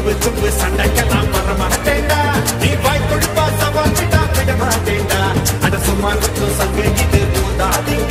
தும்பு தும்பு சண்டைக்கெல்லாம் வர மாட்டேண்டா நீ வாய் கொழுப்பா சவால் விட மாட்டேண்டா அட சும்மா கொஞ்சம் சங்க இது போதாதீங்க